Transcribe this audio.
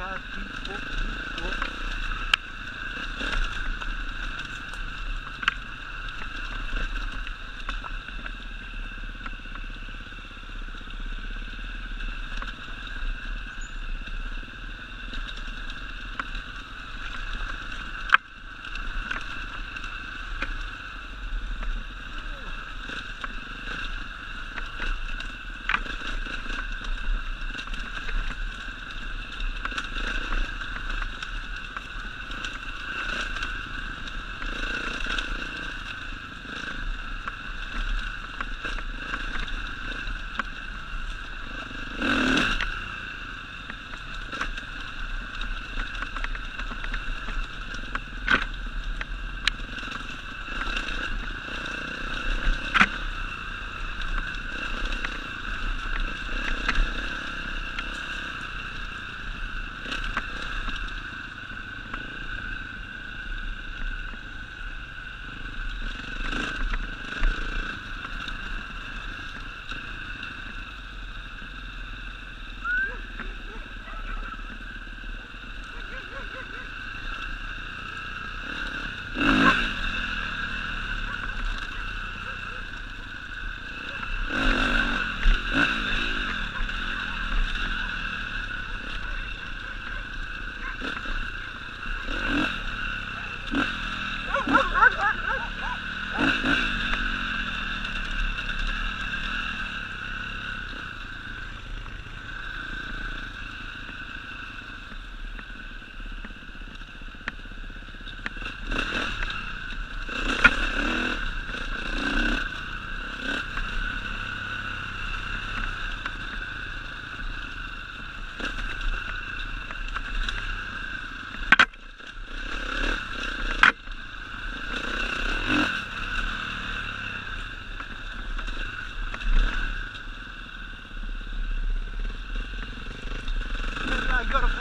ficar aqui um pouquinho. I got a